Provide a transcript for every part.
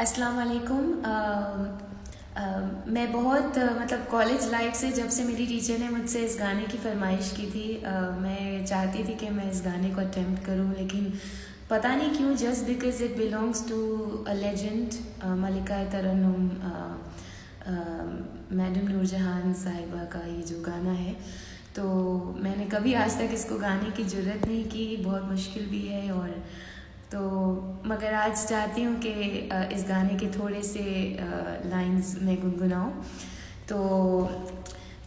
अस्सलाम वालेकुम मैं बहुत मतलब कॉलेज लाइफ से जब से मेरी टीचर ने मुझसे इस गाने की फरमाइश की थी uh, मैं चाहती थी कि मैं इस गाने को अटेम्प्ट करूँ लेकिन पता नहीं क्यों just because it belongs to a legend Malika Tarannum madam Noorjahan साहिबा का ये जो गाना है तो मैंने कभी आज तक इसको गाने की ज़रूरत नहीं की बहुत मुश्किल भी है और तो मगर आज चाहती हूँ कि इस गाने के थोड़े से लाइंस मैं गुनगुनाऊँ। तो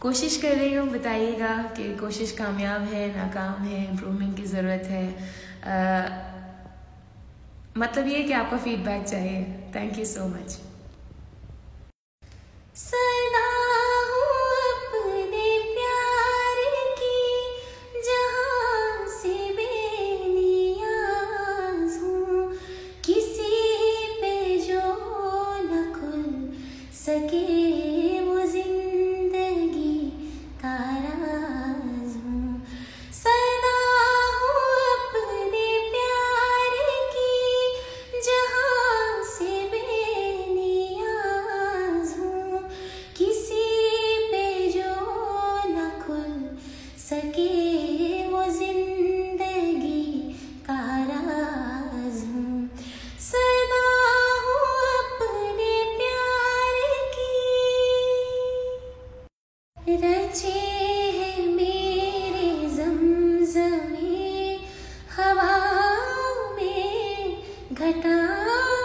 कोशिश कर रही हूँ बताइएगा कि कोशिश कामयाब है नाकाम है इम्प्रूवमेंट की ज़रूरत है। आ, मतलब ये कि आपका फीडबैक चाहिए। Thank you so much Oh.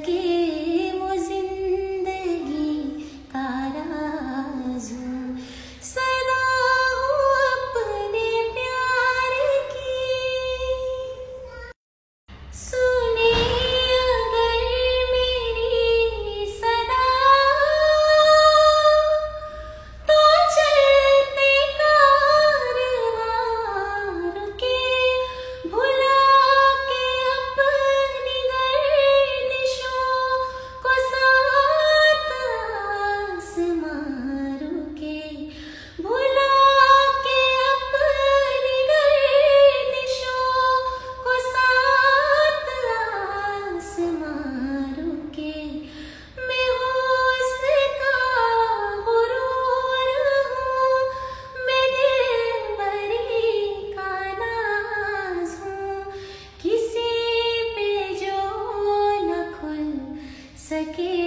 सके सके